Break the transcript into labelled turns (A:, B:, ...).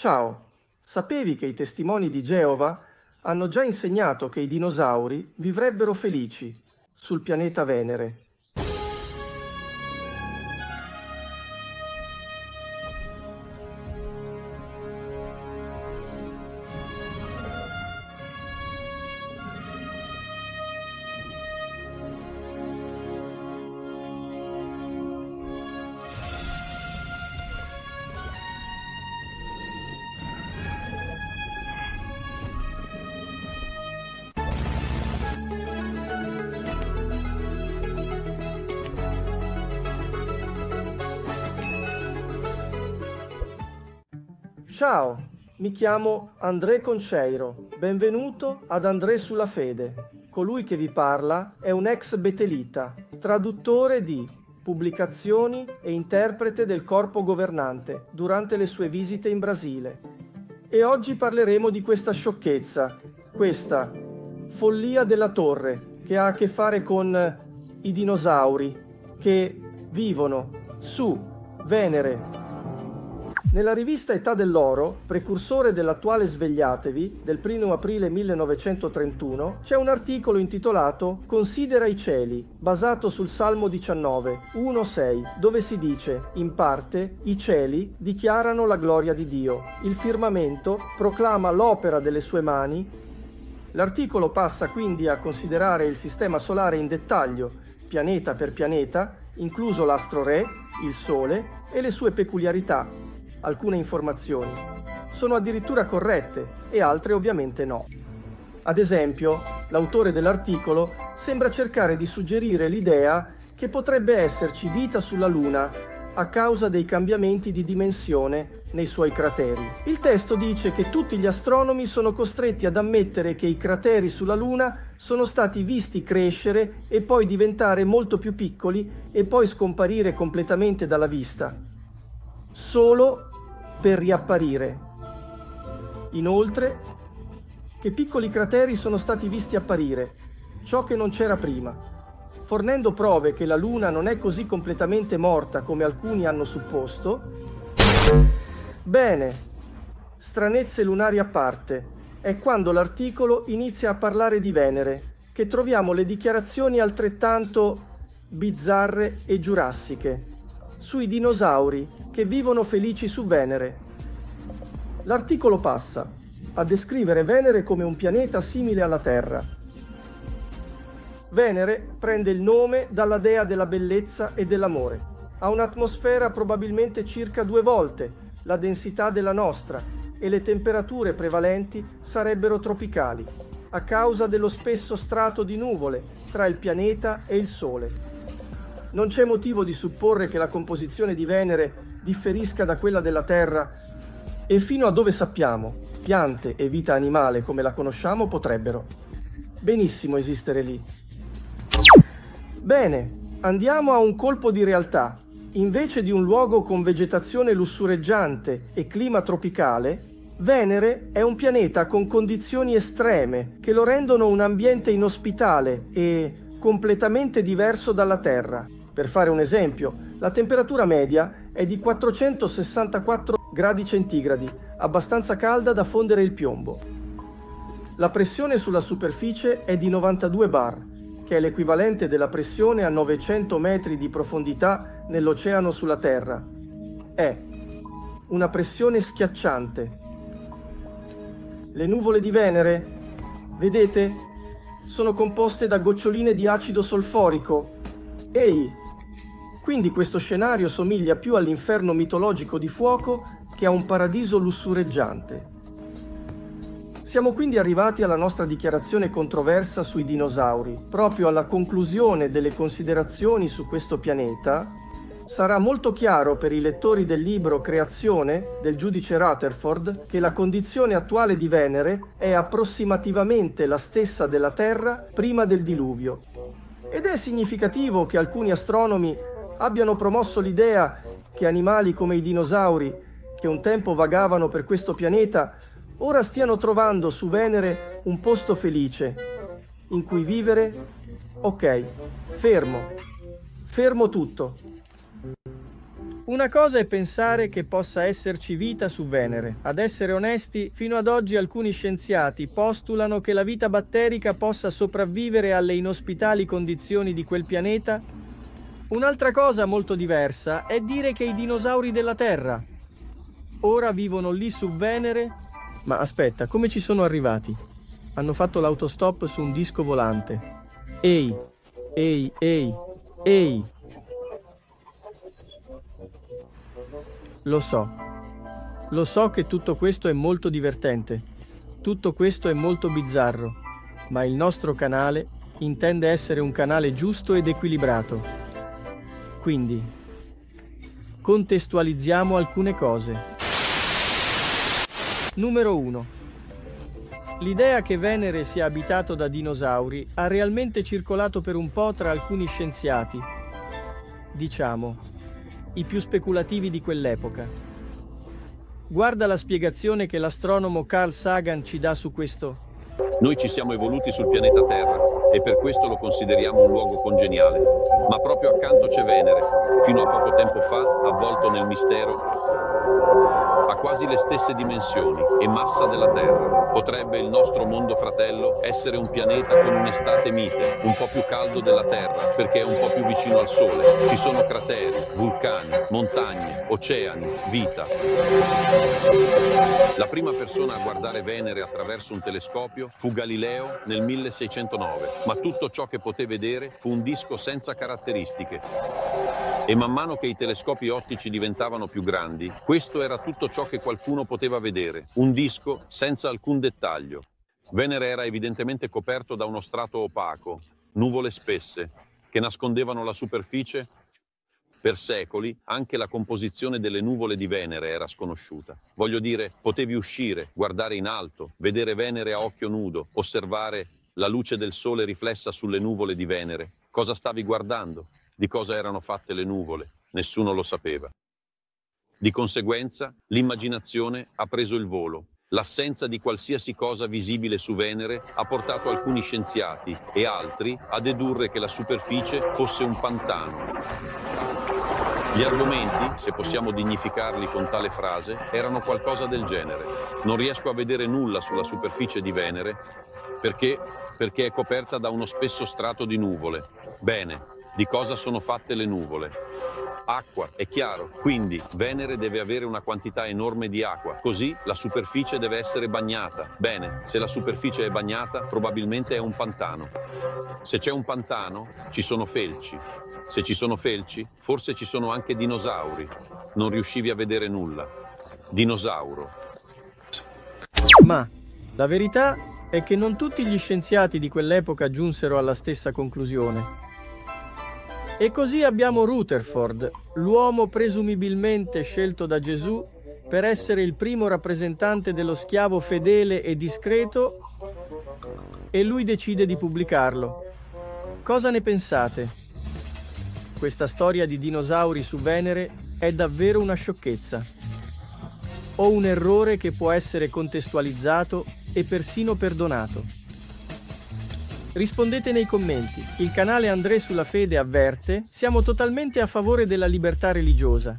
A: Ciao, sapevi che i testimoni di Geova hanno già insegnato che i dinosauri vivrebbero felici sul pianeta Venere? Ciao, mi chiamo André Conceiro. Benvenuto ad André sulla fede. Colui che vi parla è un ex betelita, traduttore di pubblicazioni e interprete del corpo governante durante le sue visite in Brasile. E oggi parleremo di questa sciocchezza, questa follia della torre che ha a che fare con i dinosauri che vivono su Venere, nella rivista Età dell'Oro, precursore dell'attuale Svegliatevi, del 1 aprile 1931, c'è un articolo intitolato Considera i cieli, basato sul Salmo 19, 1-6, dove si dice, in parte, i cieli dichiarano la gloria di Dio, il firmamento proclama l'opera delle sue mani. L'articolo passa quindi a considerare il sistema solare in dettaglio, pianeta per pianeta, incluso l'astro re, il Sole e le sue peculiarità, alcune informazioni sono addirittura corrette e altre ovviamente no. Ad esempio, l'autore dell'articolo sembra cercare di suggerire l'idea che potrebbe esserci vita sulla Luna a causa dei cambiamenti di dimensione nei suoi crateri. Il testo dice che tutti gli astronomi sono costretti ad ammettere che i crateri sulla Luna sono stati visti crescere e poi diventare molto più piccoli e poi scomparire completamente dalla vista. Solo per riapparire. Inoltre, che piccoli crateri sono stati visti apparire, ciò che non c'era prima, fornendo prove che la Luna non è così completamente morta come alcuni hanno supposto. Bene, stranezze lunari a parte, è quando l'articolo inizia a parlare di Venere, che troviamo le dichiarazioni altrettanto bizzarre e giurassiche sui dinosauri che vivono felici su Venere. L'articolo passa a descrivere Venere come un pianeta simile alla Terra. Venere prende il nome dalla dea della bellezza e dell'amore. Ha un'atmosfera probabilmente circa due volte la densità della nostra e le temperature prevalenti sarebbero tropicali, a causa dello spesso strato di nuvole tra il pianeta e il Sole. Non c'è motivo di supporre che la composizione di Venere differisca da quella della Terra e fino a dove sappiamo, piante e vita animale come la conosciamo potrebbero benissimo esistere lì. Bene, andiamo a un colpo di realtà. Invece di un luogo con vegetazione lussureggiante e clima tropicale, Venere è un pianeta con condizioni estreme che lo rendono un ambiente inospitale e completamente diverso dalla Terra. Per fare un esempio, la temperatura media è di 464 gradi centigradi, abbastanza calda da fondere il piombo. La pressione sulla superficie è di 92 bar, che è l'equivalente della pressione a 900 metri di profondità nell'oceano sulla Terra. È una pressione schiacciante. Le nuvole di Venere, vedete, sono composte da goccioline di acido solforico. Ehi, quindi questo scenario somiglia più all'inferno mitologico di fuoco che a un paradiso lussureggiante. Siamo quindi arrivati alla nostra dichiarazione controversa sui dinosauri. Proprio alla conclusione delle considerazioni su questo pianeta, sarà molto chiaro per i lettori del libro Creazione del giudice Rutherford che la condizione attuale di Venere è approssimativamente la stessa della Terra prima del diluvio. Ed è significativo che alcuni astronomi abbiano promosso l'idea che animali come i dinosauri, che un tempo vagavano per questo pianeta, ora stiano trovando su Venere un posto felice in cui vivere. Ok, fermo, fermo tutto. Una cosa è pensare che possa esserci vita su Venere. Ad essere onesti, fino ad oggi alcuni scienziati postulano che la vita batterica possa sopravvivere alle inospitali condizioni di quel pianeta. Un'altra cosa molto diversa è dire che i dinosauri della Terra ora vivono lì su Venere. Ma aspetta, come ci sono arrivati? Hanno fatto l'autostop su un disco volante. Ehi, ehi, ehi, ehi! Lo so. Lo so che tutto questo è molto divertente. Tutto questo è molto bizzarro. Ma il nostro canale intende essere un canale giusto ed equilibrato. Quindi, contestualizziamo alcune cose. Numero 1. L'idea che Venere sia abitato da dinosauri ha realmente circolato per un po' tra alcuni scienziati. Diciamo, i più speculativi di quell'epoca. Guarda la spiegazione che l'astronomo Carl Sagan ci dà su questo.
B: Noi ci siamo evoluti sul pianeta Terra e per questo lo consideriamo un luogo congeniale. Ma proprio accanto c'è Venere, fino a poco tempo fa avvolto nel mistero ha quasi le stesse dimensioni e massa della Terra. Potrebbe il nostro mondo fratello essere un pianeta con un'estate mite, un po' più caldo della Terra, perché è un po' più vicino al Sole. Ci sono crateri, vulcani, montagne, oceani, vita. La prima persona a guardare Venere attraverso un telescopio fu Galileo nel 1609, ma tutto ciò che poté vedere fu un disco senza caratteristiche. E man mano che i telescopi ottici diventavano più grandi, questo era tutto ciò che qualcuno poteva vedere, un disco senza alcun dettaglio. Venere era evidentemente coperto da uno strato opaco, nuvole spesse, che nascondevano la superficie. Per secoli anche la composizione delle nuvole di Venere era sconosciuta. Voglio dire, potevi uscire, guardare in alto, vedere Venere a occhio nudo, osservare la luce del sole riflessa sulle nuvole di Venere. Cosa stavi guardando? Di cosa erano fatte le nuvole? Nessuno lo sapeva. Di conseguenza, l'immaginazione ha preso il volo. L'assenza di qualsiasi cosa visibile su Venere ha portato alcuni scienziati e altri a dedurre che la superficie fosse un pantano. Gli argomenti, se possiamo dignificarli con tale frase, erano qualcosa del genere. Non riesco a vedere nulla sulla superficie di Venere perché, perché è coperta da uno spesso strato di nuvole. Bene, di cosa sono fatte le nuvole. Acqua, è chiaro, quindi Venere deve avere una quantità enorme di acqua, così la superficie deve essere bagnata. Bene, se la superficie è bagnata, probabilmente è un pantano. Se c'è un pantano, ci sono felci. Se ci sono felci, forse ci sono anche dinosauri. Non riuscivi a vedere nulla. Dinosauro.
A: Ma la verità è che non tutti gli scienziati di quell'epoca giunsero alla stessa conclusione. E così abbiamo Rutherford, l'uomo presumibilmente scelto da Gesù per essere il primo rappresentante dello schiavo fedele e discreto e lui decide di pubblicarlo. Cosa ne pensate? Questa storia di dinosauri su Venere è davvero una sciocchezza. O un errore che può essere contestualizzato e persino perdonato. Rispondete nei commenti. Il canale André sulla fede avverte, siamo totalmente a favore della libertà religiosa.